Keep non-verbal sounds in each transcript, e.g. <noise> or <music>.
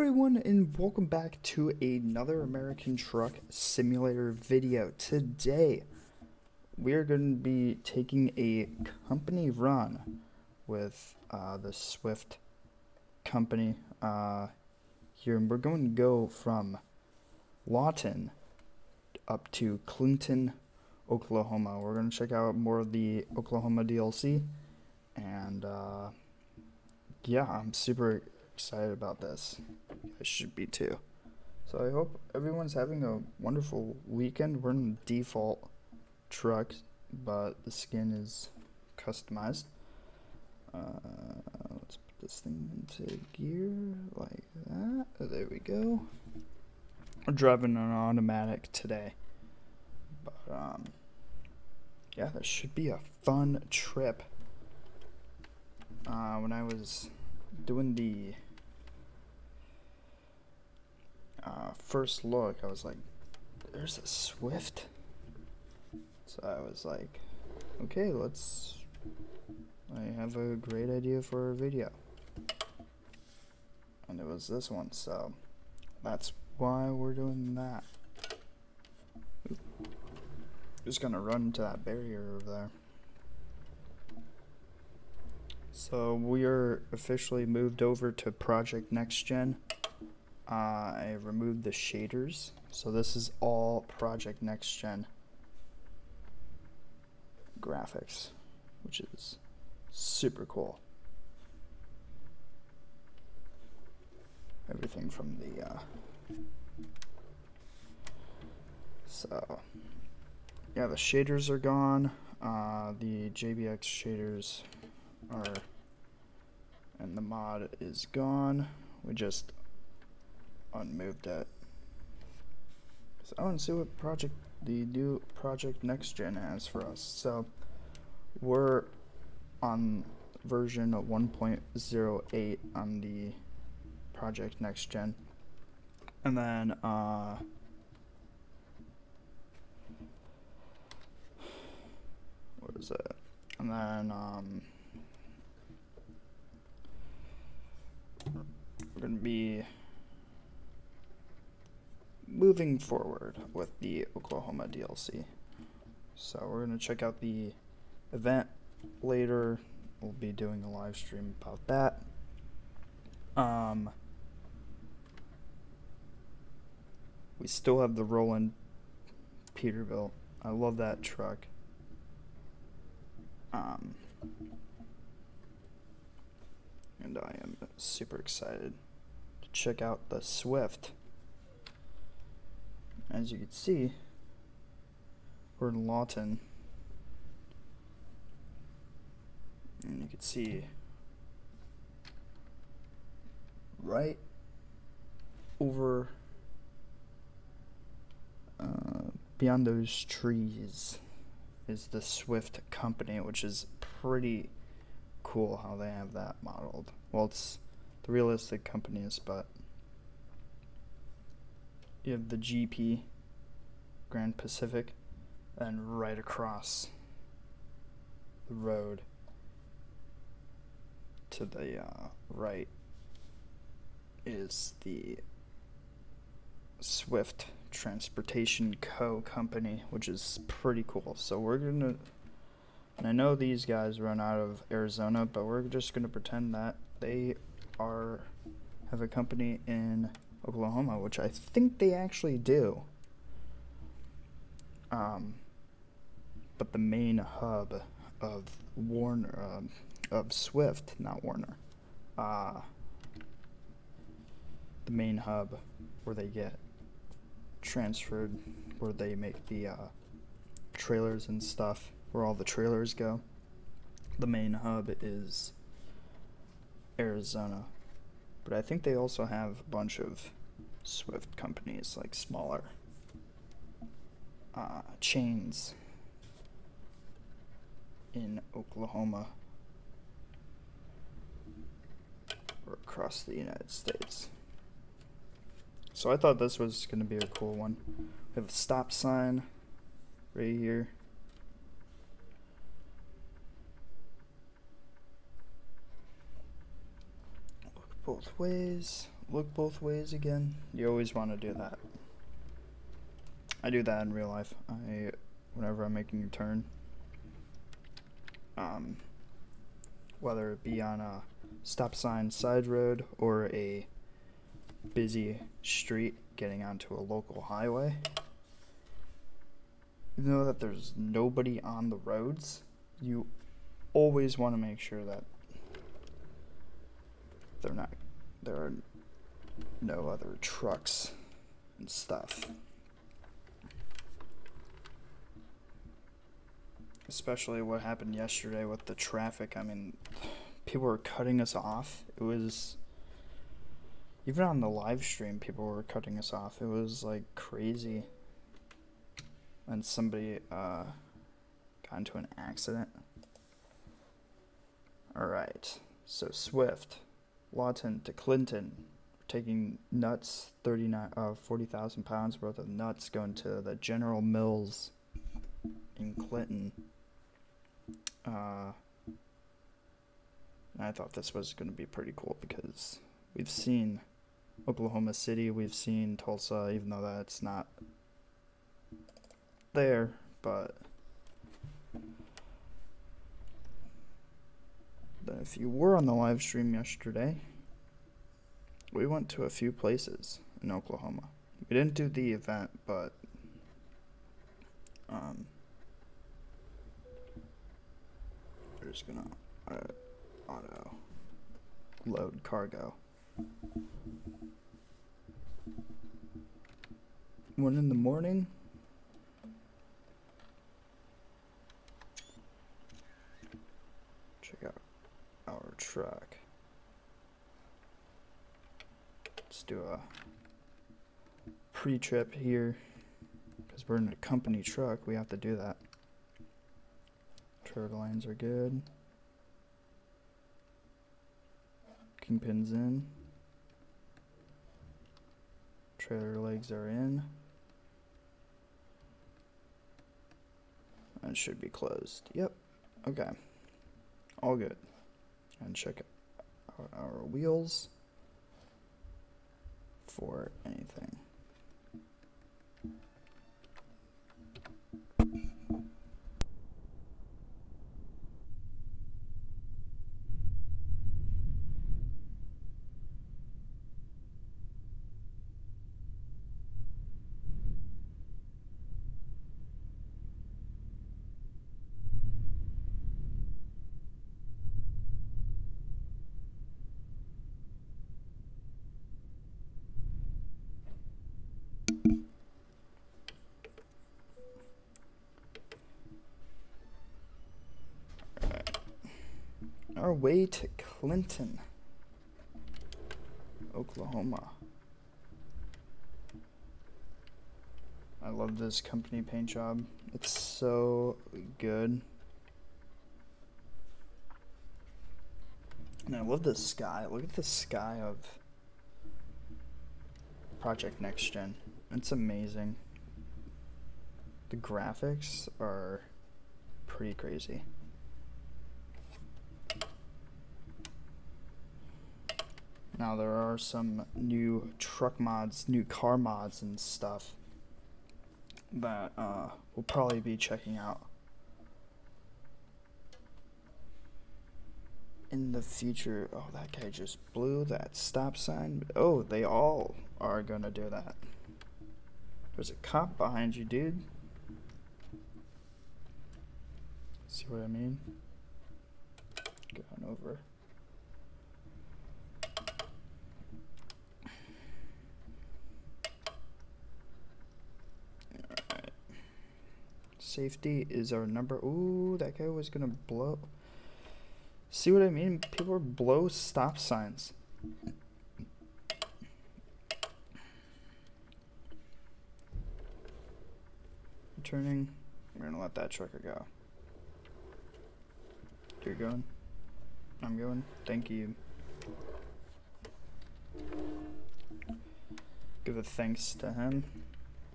everyone and welcome back to another American Truck Simulator video. Today we are going to be taking a company run with uh, the Swift company uh, here and we're going to go from Lawton up to Clinton, Oklahoma. We're going to check out more of the Oklahoma DLC and uh, yeah, I'm super excited about this. I should be too. So I hope everyone's having a wonderful weekend. We're in default truck, but the skin is customized. Uh, let's put this thing into gear like that. Oh, there we go. We're driving an automatic today. But um yeah, that should be a fun trip. Uh, when I was doing the uh, first look, I was like, there's a Swift. So I was like, okay, let's. I have a great idea for a video. And it was this one, so that's why we're doing that. Just gonna run into that barrier over there. So we are officially moved over to Project Next Gen. Uh, I removed the shaders, so this is all Project Next Gen graphics, which is super cool. Everything from the uh, so yeah, the shaders are gone. Uh, the JBX shaders are and the mod is gone. We just unmoved it. So I want to see what project the new project next gen has for us. So we're on version 1.08 on the project next gen. And then uh what is it? And then um we're to be moving forward with the Oklahoma DLC. So we're going to check out the event later. We'll be doing a live stream about that. Um, we still have the Roland Peterbilt. I love that truck. Um, and I am super excited to check out the Swift. As you can see, we're in Lawton. And you can see right over uh, beyond those trees is the Swift company, which is pretty cool how they have that modeled. Well, it's the realistic companies, but you have the GP, Grand Pacific, and right across the road to the uh, right is the Swift Transportation Co. company, which is pretty cool. So we're gonna and I know these guys run out of Arizona, but we're just to pretend that they are have a company in Oklahoma, which I think they actually do. Um, but the main hub of Warner um, of Swift, not Warner, uh, the main hub where they get transferred, where they make the uh, trailers and stuff where all the trailers go. The main hub is Arizona. But I think they also have a bunch of Swift companies, like smaller uh, chains in Oklahoma or across the United States. So I thought this was going to be a cool one. We have a stop sign right here. Both ways. look both ways again. You always want to do that. I do that in real life. I, whenever I'm making a turn, um, whether it be on a stop sign side road or a busy street getting onto a local highway, even though that there's nobody on the roads, you always want to make sure that they're not there are no other trucks and stuff. Especially what happened yesterday with the traffic. I mean, people were cutting us off. It was even on the live stream people were cutting us off. It was like crazy. And somebody uh got into an accident. All right. So Swift Lawton to Clinton, taking nuts, 39, uh, 40,000 pounds worth of nuts going to the General Mills in Clinton. Uh, I thought this was going to be pretty cool because we've seen Oklahoma City, we've seen Tulsa, even though that's not there, but if you were on the live stream yesterday, we went to a few places in Oklahoma. We didn't do the event, but um, we're just gonna uh, auto load cargo. One in the morning. Check out our truck. Let's do a pre-trip here because we're in a company truck. We have to do that. Trailer lines are good. Kingpins in. Trailer legs are in. And should be closed. Yep. Okay. All good and check our, our wheels for anything. Our way to Clinton, Oklahoma. I love this company paint job. It's so good. And I love the sky. Look at the sky of Project Next Gen. It's amazing. The graphics are pretty crazy. Now there are some new truck mods, new car mods and stuff that uh, we'll probably be checking out in the future. Oh, that guy just blew that stop sign. Oh, they all are gonna do that. There's a cop behind you, dude. See what I mean? On over. Safety is our number. Ooh, that guy was gonna blow. See what I mean? People blow stop signs. Turning. We're gonna let that trucker go. You're going? I'm going. Thank you. Give a thanks to him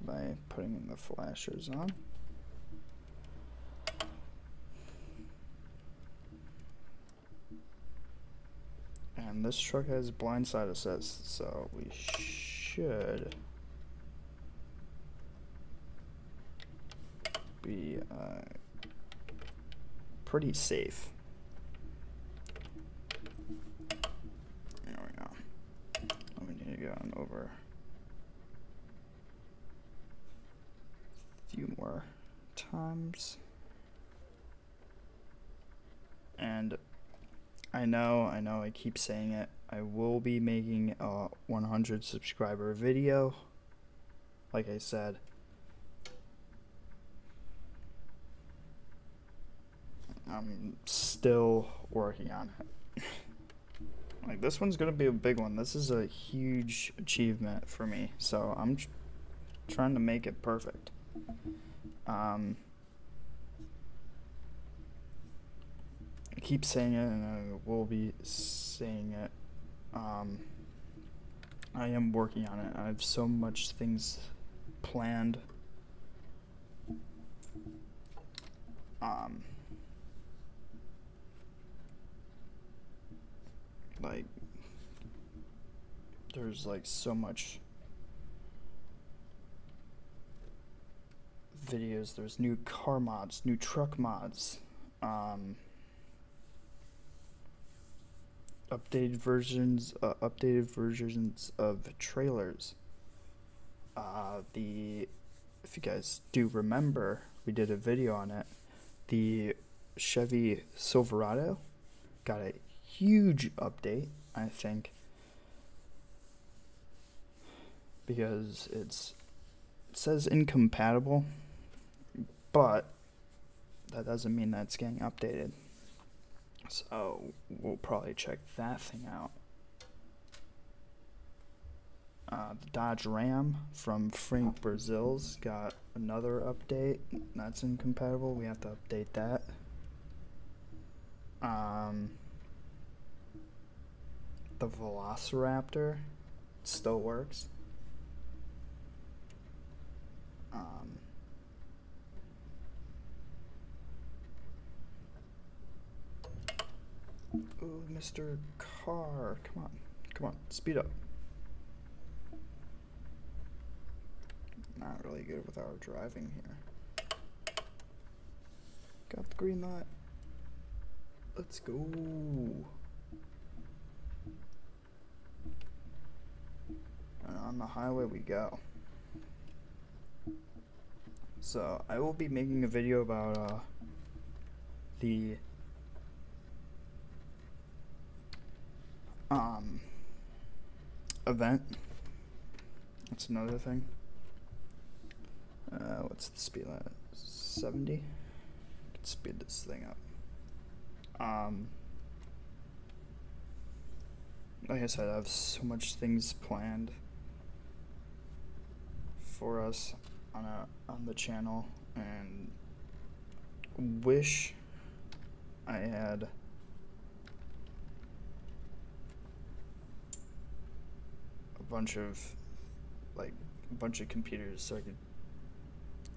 by putting the flashers on. This truck has blindside assist, so we should be uh, pretty safe. There we go. We need to go on over a few more times. And I know, I know, I keep saying it. I will be making a 100 subscriber video. Like I said, I'm still working on it. <laughs> like this one's gonna be a big one. This is a huge achievement for me, so I'm tr trying to make it perfect. Um, keep saying it, and I will be saying it. Um, I am working on it. I have so much things planned. Um, like, there's like so much videos. There's new car mods, new truck mods. Um, updated versions, uh, updated versions of trailers. Uh, the, if you guys do remember, we did a video on it. The Chevy Silverado got a huge update, I think, because it's it says incompatible, but that doesn't mean that it's getting updated. So we'll probably check that thing out. Uh, the Dodge Ram from Frank Brazil's got another update. That's incompatible. We have to update that. Um, the Velociraptor still works. Um, Ooh, Mr. Car. Come on. Come on. Speed up. Not really good with our driving here. Got the green light. Let's go. And on the highway we go. So I will be making a video about uh, the um, event. That's another thing. Uh, what's the speed limit? 70? Can speed this thing up. Um, like I said, I have so much things planned for us on a on the channel, and wish I had bunch of like a bunch of computers so I could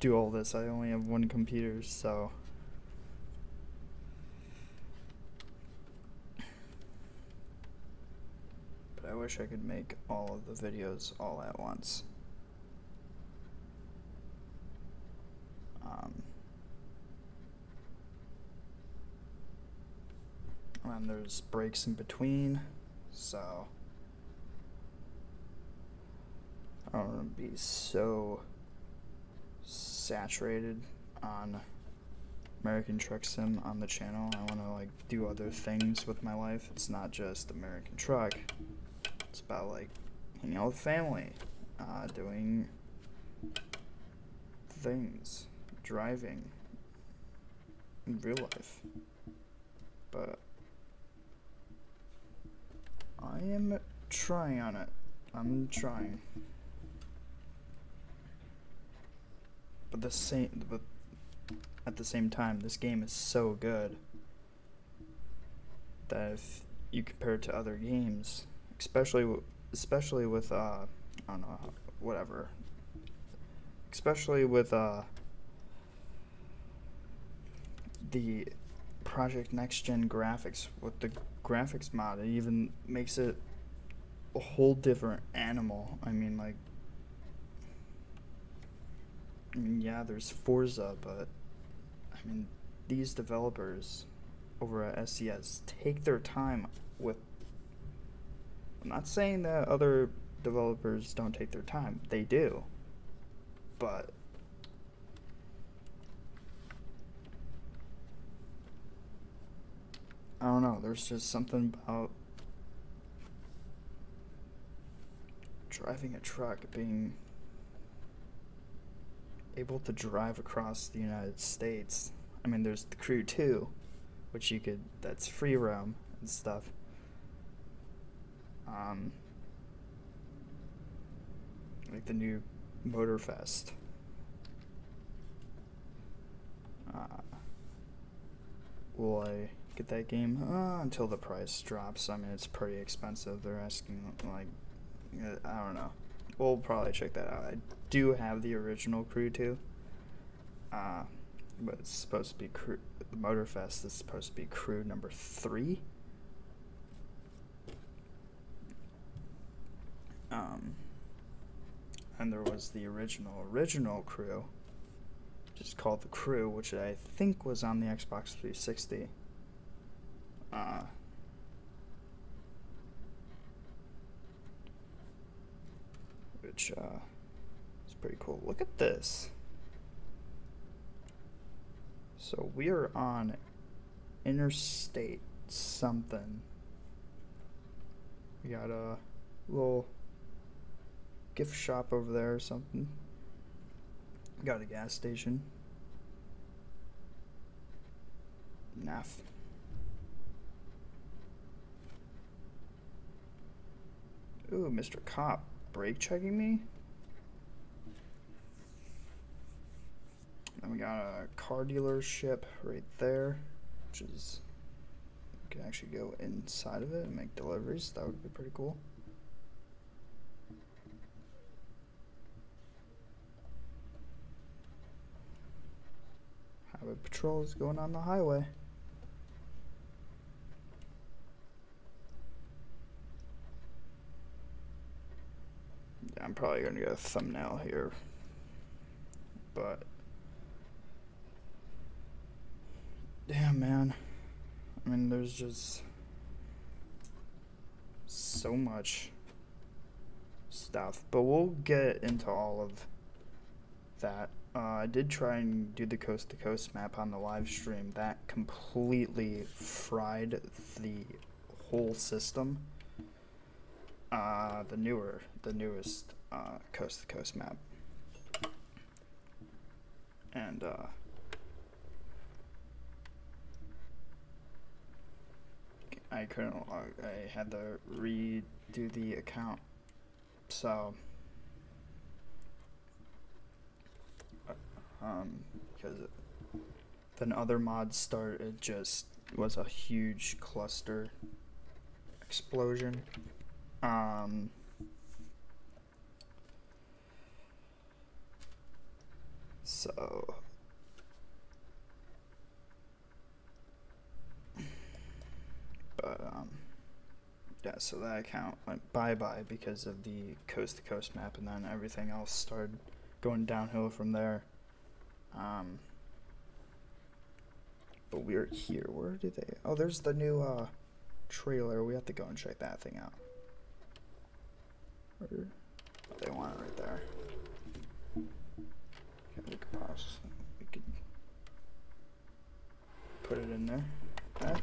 do all this. I only have one computer, so but I wish I could make all of the videos all at once. Um, and there's breaks in between, so I want to be so saturated on American Truck Sim on the channel. I want to like do other things with my life. It's not just American Truck. It's about like hanging out with family, uh, doing things, driving in real life. But I am trying on it. I'm trying. But the same, but at the same time, this game is so good that if you compare it to other games, especially especially with uh, I don't know, whatever, especially with uh, the Project Next Gen graphics with the graphics mod. It even makes it a whole different animal. I mean, like, yeah, there's Forza, but I mean, these developers over at SCS take their time with. I'm not saying that other developers don't take their time, they do. But I don't know, there's just something about driving a truck being able to drive across the United States. I mean, there's the Crew 2, which you could, that's free roam and stuff. Um, like the new Motorfest. Uh, will I get that game? Uh, until the price drops. I mean, it's pretty expensive. They're asking, like, uh, I don't know. We'll probably check that out. I do have the original Crew 2. Uh, but it's supposed to be Crew. The Motorfest is supposed to be Crew number 3. Um, and there was the original original crew just called the crew which i think was on the xbox 360 uh, which uh, is pretty cool look at this so we are on interstate something we got a little gift shop over there or something. Got a gas station. Naff. Ooh, Mr. Cop, brake checking me? Then we got a car dealership right there, which is, you can actually go inside of it and make deliveries. That would be pretty cool. Highway patrol is going on the highway. I'm probably gonna get a thumbnail here, but damn, man. I mean, there's just so much stuff, but we'll get into all of that uh, I did try and do the coast to coast map on the live stream. That completely fried the whole system. Uh, the newer, the newest uh, coast to coast map. And uh, I couldn't. Uh, I had to redo the account, so. um, because then other mods started, just was a huge cluster explosion. Um, so but um yeah so that account went bye-bye because of the coast to coast map and then everything else started going downhill from there um, but we're here. Where did they? Oh, there's the new uh, trailer. We have to go and check that thing out. They want it right there. Okay, we could put it in there. Okay.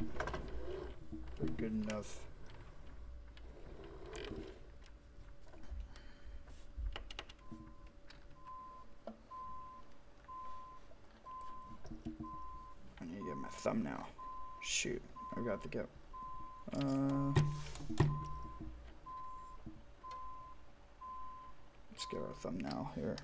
Good enough. I need to get my thumbnail. Shoot, I got to get. Uh, let's get our thumbnail here.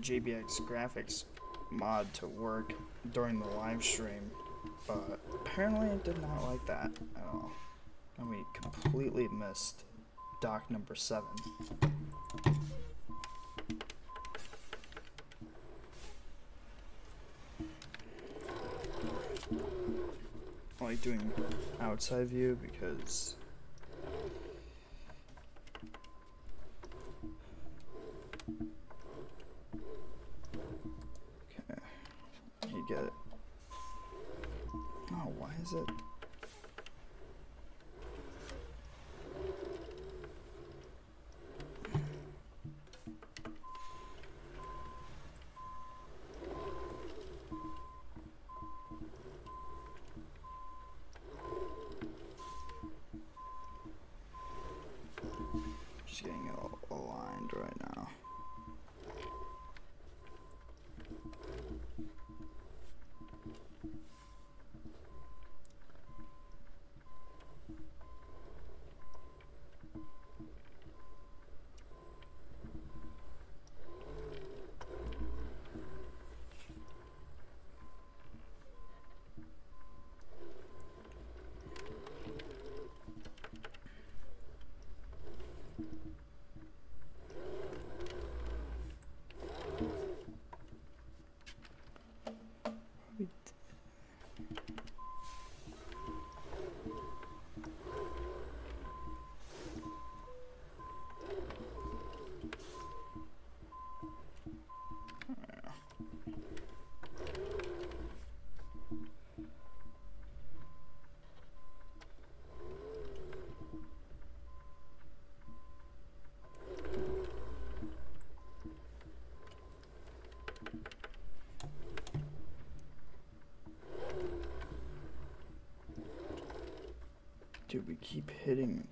JBX graphics mod to work during the live stream, but apparently it did not like that at all. And we completely missed dock number seven. I like doing outside view because We keep hitting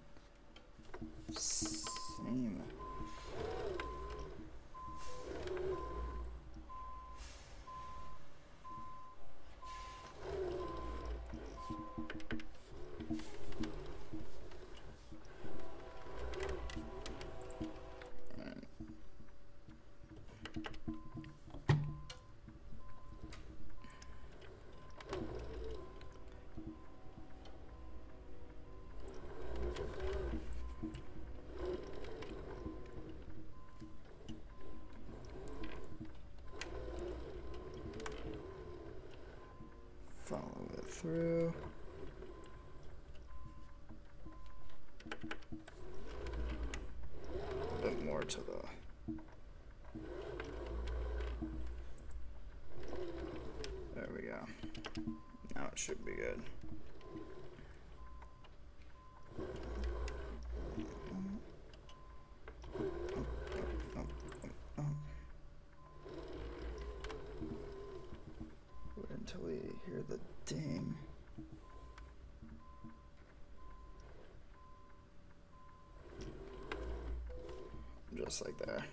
Just like there.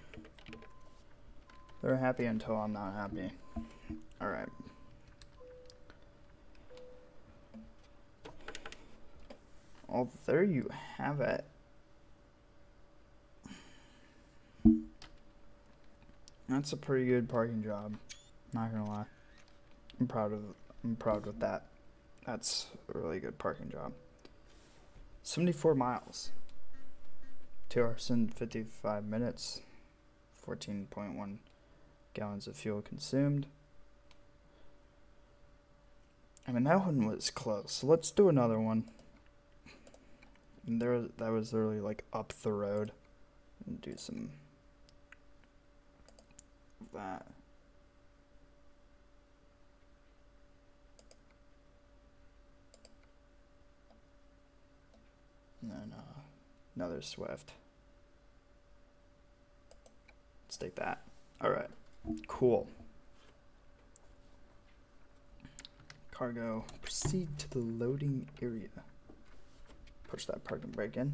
They're happy until I'm not happy. Alright. Well, there you have it. That's a pretty good parking job. Not gonna lie. I'm proud of I'm proud with that. That's a really good parking job. 74 miles. 2 hours and 55 minutes. 14.1 gallons of fuel consumed. I mean that one was close. So let's do another one. And there that was literally like up the road. And do some that. And uh, another Swift. Take that. All right, cool. Cargo, proceed to the loading area. Push that parking brake in.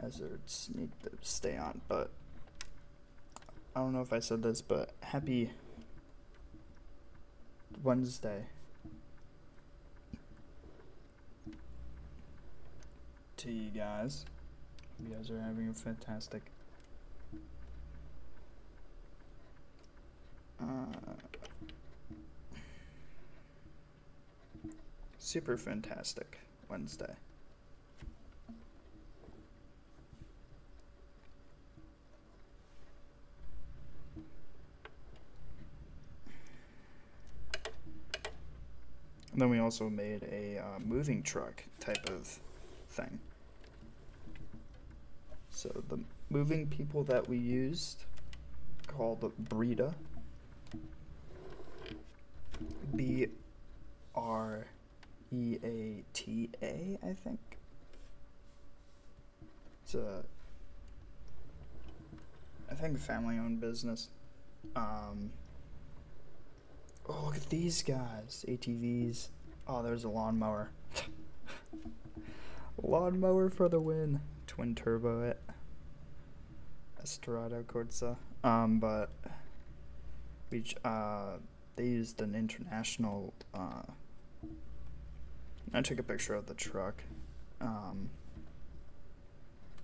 Hazards need to stay on, but I don't know if I said this, but happy Wednesday. to you guys. You guys are having a fantastic. Uh, super fantastic Wednesday. And then we also made a uh, moving truck type of thing. So the moving people that we used called Breata. B R E A T A, I think. It's a, I think, family owned business. Um, oh, look at these guys. ATVs. Oh, there's a lawnmower. <laughs> lawnmower for the win. Twin turbo it. Estrada Corsa. Um, but we uh they used an international. Uh, I took a picture of the truck, um,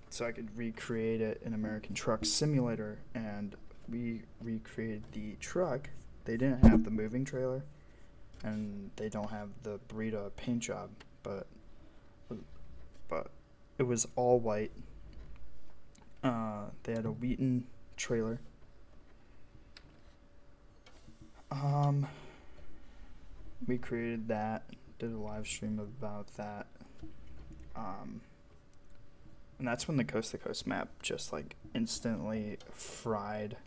so I could recreate it in American Truck Simulator, and we recreated the truck. They didn't have the moving trailer, and they don't have the Breata paint job, but but it was all white. Uh, they had a Wheaton trailer um, we created that, did a live stream about that. Um, and that's when the coast to coast map just like instantly fried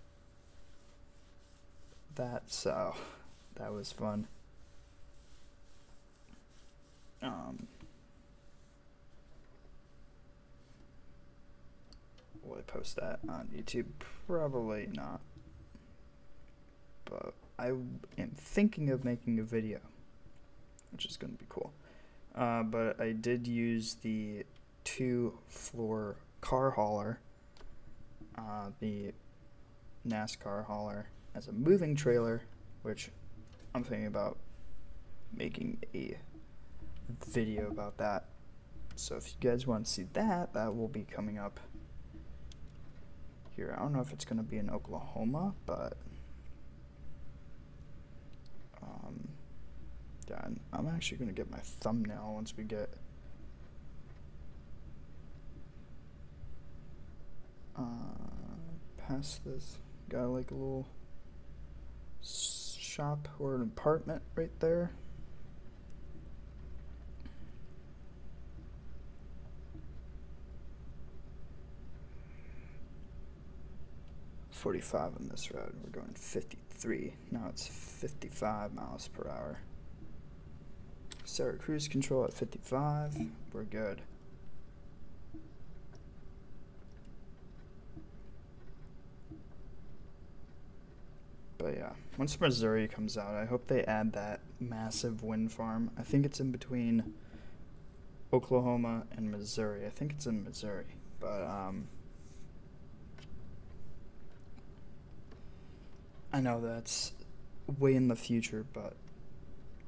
that, so that was fun. Um, will I post that on YouTube? Probably not. But I am thinking of making a video, which is going to be cool. Uh, but I did use the two floor car hauler, uh, the NASCAR hauler, as a moving trailer, which I'm thinking about making a video about that. So if you guys want to see that, that will be coming up here. I don't know if it's going to be in Oklahoma, but um, I'm actually going to get my thumbnail once we get uh, past this. Got like a little shop or an apartment right there. Forty-five on this road. We're going 53. Now it's 55 miles per hour. Set cruise control at 55. We're good. But yeah, once Missouri comes out, I hope they add that massive wind farm. I think it's in between Oklahoma and Missouri. I think it's in Missouri. But um I know that's way in the future, but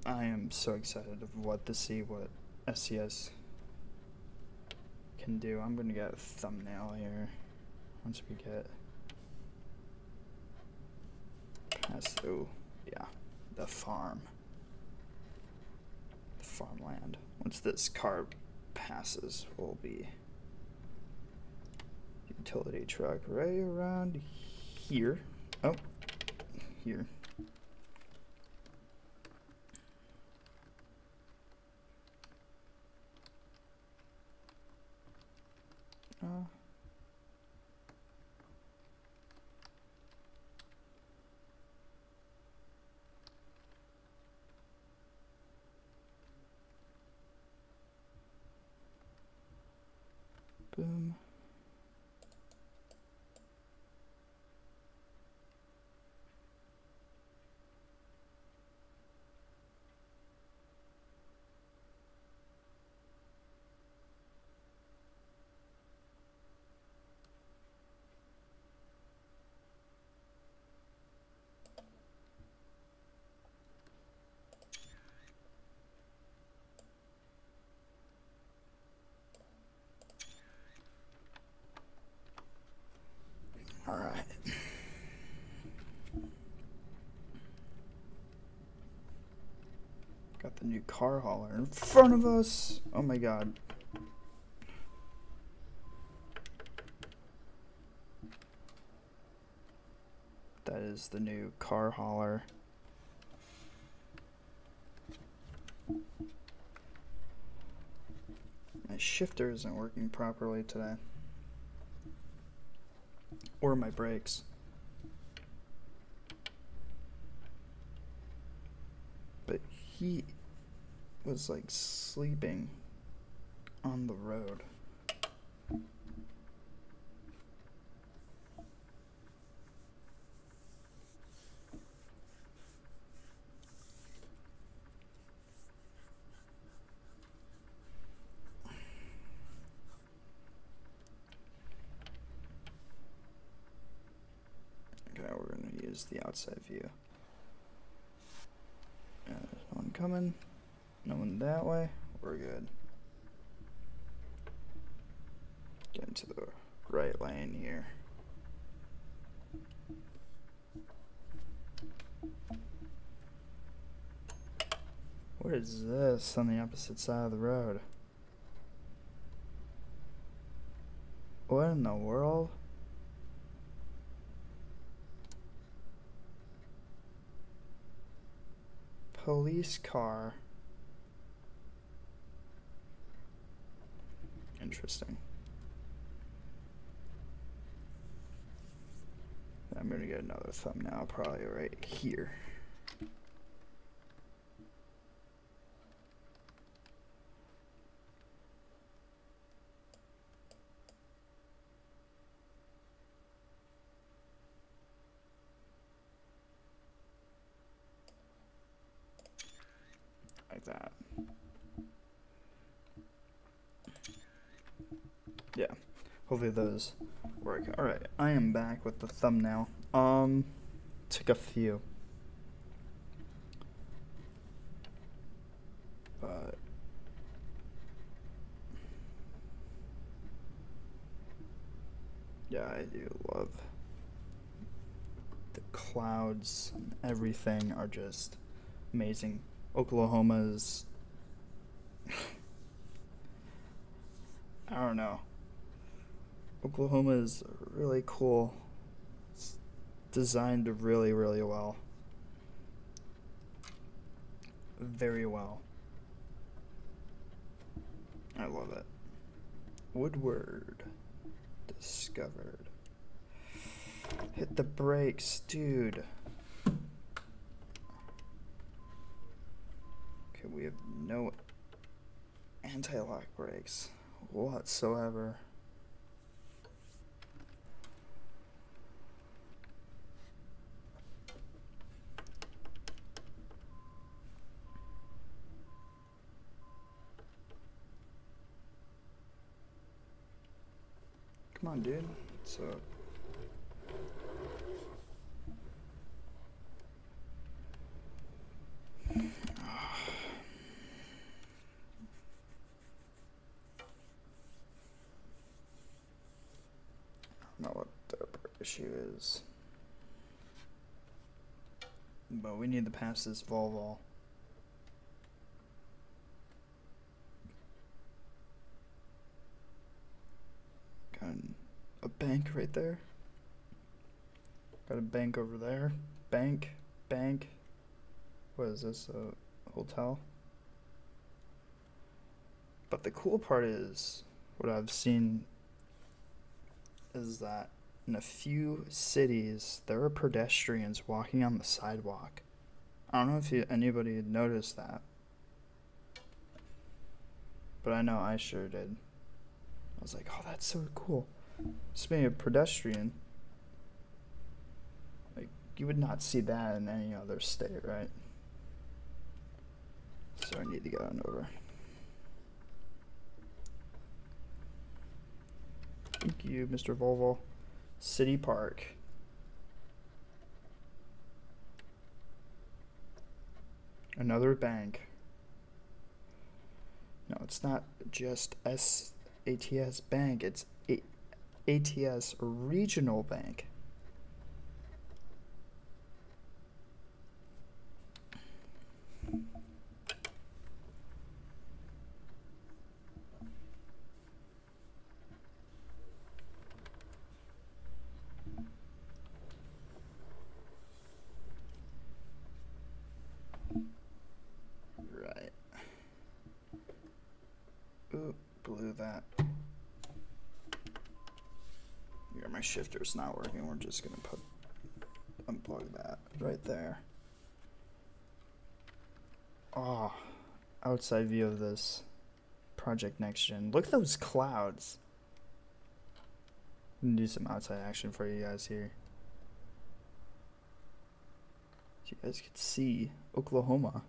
I am so excited of what to see what SCS can do. I'm gonna get a thumbnail here once we get past through, yeah, the farm, the farmland. Once this car passes, will be utility truck right around here. Oh, here. Uh, new car hauler in front of us. Oh my god. That is the new car hauler. My shifter isn't working properly today. Or my brakes. But he was like sleeping on the road. Okay, we're gonna use the outside view. Uh, there's one coming. No one that way. We're good. Get into the right lane here. What is this on the opposite side of the road? What in the world? Police car. Interesting. I'm gonna get another thumbnail probably right here. Like that. Hopefully those work. Alright, I am back with the thumbnail. Um took a few. But yeah, I do love the clouds and everything are just amazing. Oklahoma's <sighs> I don't know. Oklahoma is really cool. It's designed really, really well. Very well. I love it. Woodward discovered. Hit the brakes, dude. Okay, we have no anti-lock brakes whatsoever. Come on, dude. So. I don't what the issue is. But we need to pass this Volvo. Got an- a bank right there. Got a bank over there. Bank, bank. What is this? A hotel? But the cool part is what I've seen is that in a few cities there are pedestrians walking on the sidewalk. I don't know if you, anybody noticed that, but I know I sure did. I was like, oh, that's so cool. Just being a pedestrian, like you would not see that in any other state, right? So I need to get on over. Thank you, Mr. Volvo. City Park. Another bank. No, it's not just S ATS Bank. It's ATS Regional Bank. Shifter's not working. We're just gonna put unplug that right there. Oh, outside view of this Project Next Gen. Look at those clouds. I'm gonna do some outside action for you guys here. So you guys can see Oklahoma.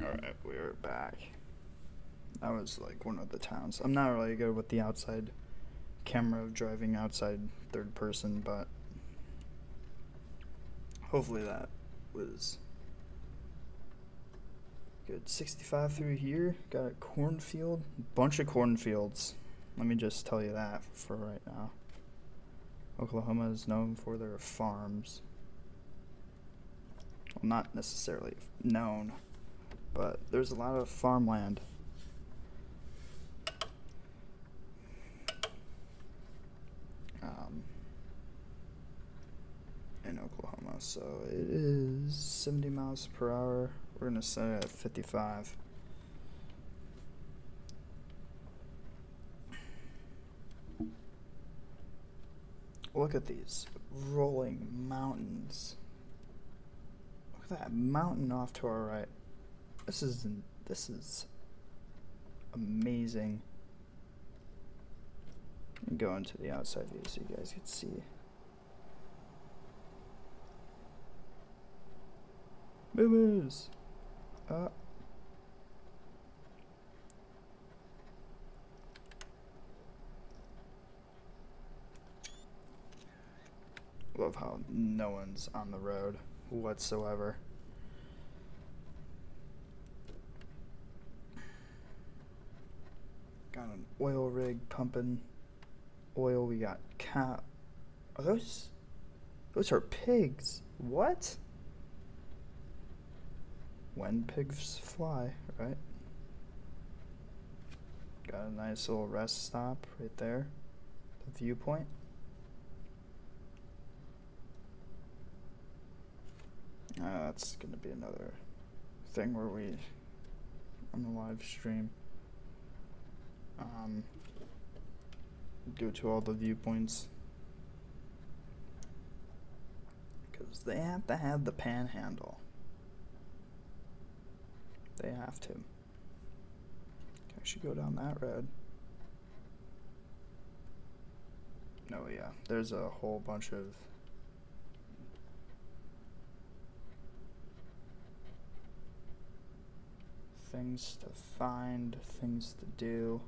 Alright, we are back. That was like one of the towns. I'm not really good with the outside camera of driving outside third person, but hopefully that was good. 65 through here. Got a cornfield. Bunch of cornfields. Let me just tell you that for right now. Oklahoma is known for their farms. Well, not necessarily known but there's a lot of farmland. Um, in Oklahoma, so it is 70 miles per hour. We're gonna set it at 55. Look at these rolling mountains. Look at that mountain off to our right. This is this is amazing. Go into the outside view so you guys can see. Moo-moos! Uh. Love how no one's on the road whatsoever. Got an oil rig pumping oil. We got cat. Are those? Those are pigs. What? When pigs fly, right? Got a nice little rest stop right there. The viewpoint. Uh, that's gonna be another thing where we on the live stream um, go to all the viewpoints because they have to have the panhandle. They have to. I should go down that road. No, yeah, there's a whole bunch of things to find, things to do.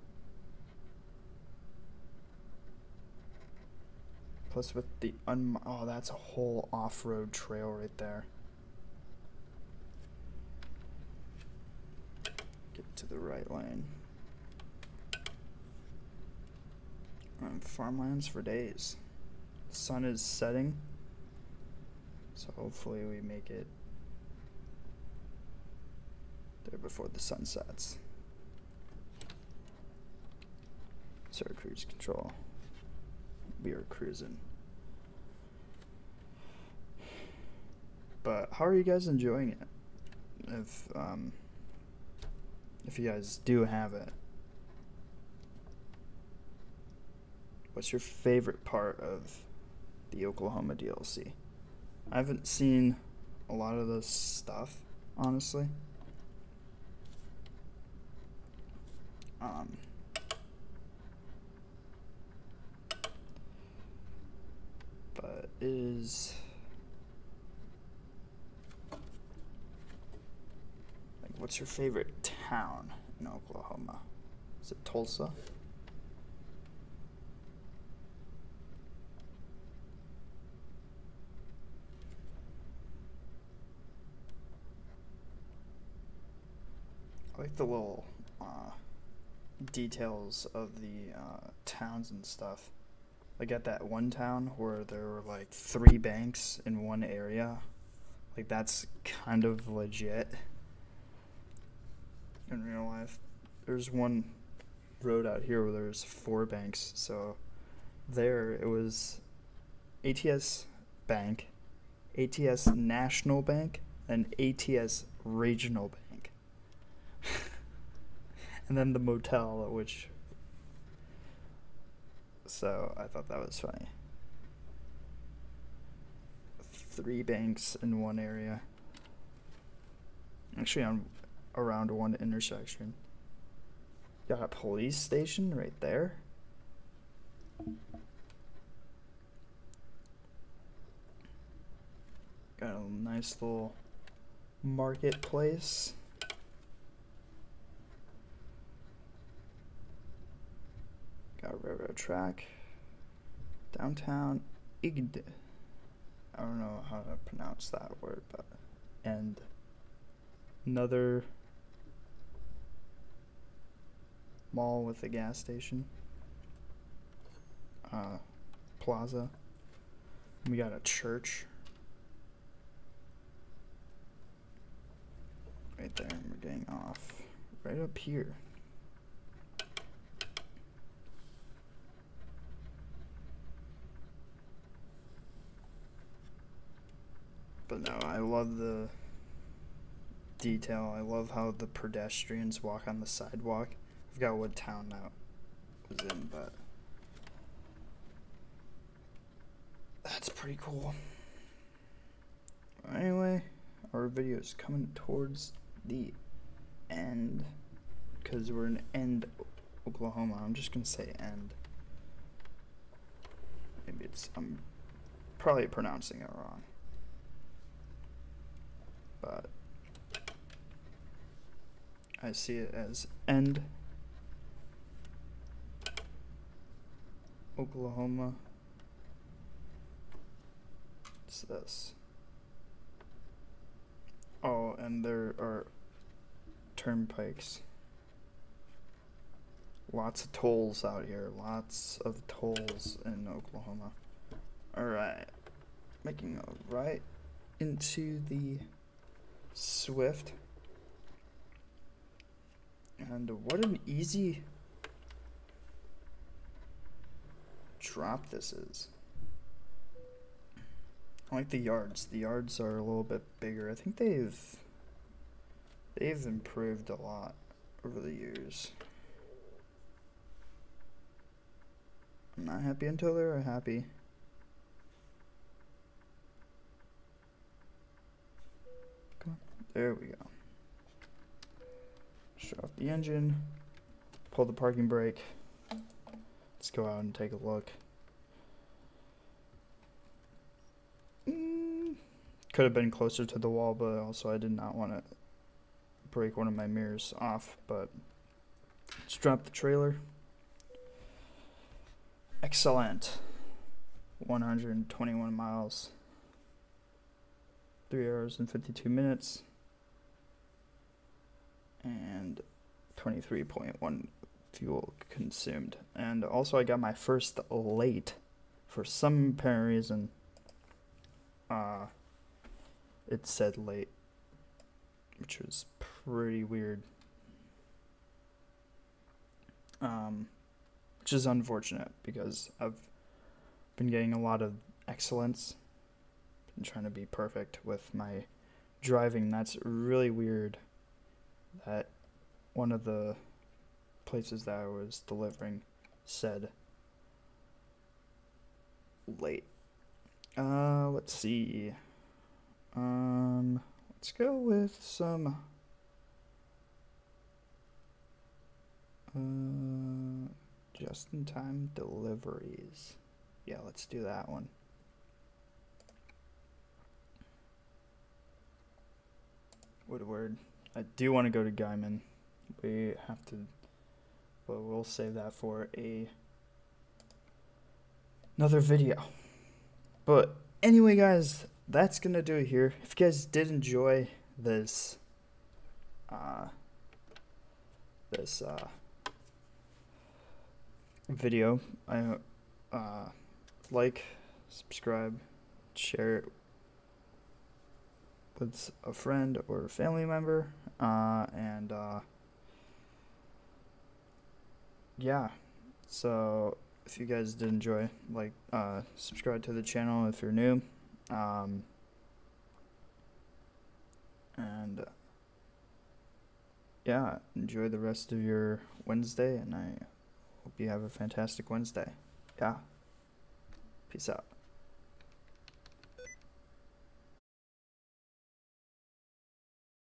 Plus with the un oh that's a whole off-road trail right there. Get to the right lane. Um, farmlands for days. Sun is setting. So hopefully we make it there before the sun sets. Start cruise control we are cruising. But how are you guys enjoying it? If um, if you guys do have it, what's your favorite part of the Oklahoma DLC? I haven't seen a lot of this stuff, honestly. Um, is like what's your favorite town in Oklahoma? Is it Tulsa? I like the little uh, details of the uh, towns and stuff. Like at that one town where there were like three banks in one area, like that's kind of legit in real life. There's one road out here where there's four banks, so there it was ATS Bank, ATS National Bank, and ATS Regional Bank. <laughs> and then the motel, which. So I thought that was funny. Three banks in one area. Actually, on around one intersection. Got a police station right there. Got a nice little marketplace. Got railroad track. Downtown Igd. I don't know how to pronounce that word, but and another mall with a gas station. Uh, plaza. We got a church. Right there, and we're getting off right up here. But no, I love the detail. I love how the pedestrians walk on the sidewalk. I forgot what town that was in, but that's pretty cool. Anyway, our video is coming towards the end because we're in End, Oklahoma. I'm just gonna say End. Maybe it's I'm probably pronouncing it wrong, but I see it as End. Oklahoma. What's this? Oh, and there are turnpikes. Lots of tolls out here. Lots of tolls in Oklahoma. Alright. Making a right into the Swift. And what an easy drop this is. I like the yards. The yards are a little bit bigger. I think they've they've improved a lot over the years. I'm not happy until they're happy. There we go. Shut off the engine. Pull the parking brake. Let's go out and take a look. Mm, could have been closer to the wall, but also I did not want to break one of my mirrors off. But let's drop the trailer. Excellent. 121 miles. 3 hours and 52 minutes. And 23.1 fuel consumed. And also, I got my first late for some apparent reason. Uh, it said late, which was pretty weird. Um, which is unfortunate because I've been getting a lot of excellence. Been trying to be perfect with my driving. That's really weird. That one of the places that I was delivering said late. Uh, let's see. Um, let's go with some. Uh, just in time deliveries. Yeah, let's do that one. Woodward. I do want to go to Guymon. We have to but we'll save that for a another video. But anyway, guys, that's gonna do it here. If you guys did enjoy this uh, this uh, video. I uh, like, subscribe, share it with a friend or a family member, uh, and uh, yeah. So if you guys did enjoy, like, uh, subscribe to the channel if you're new. Um, and uh, yeah, enjoy the rest of your Wednesday, and I hope you have a fantastic Wednesday. Yeah. Peace out.